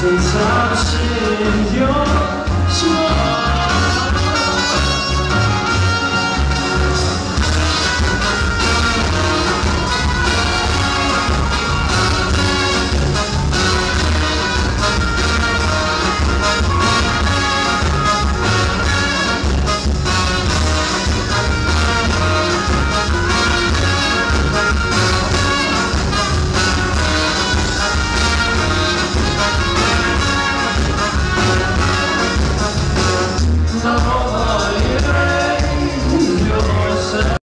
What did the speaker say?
最强势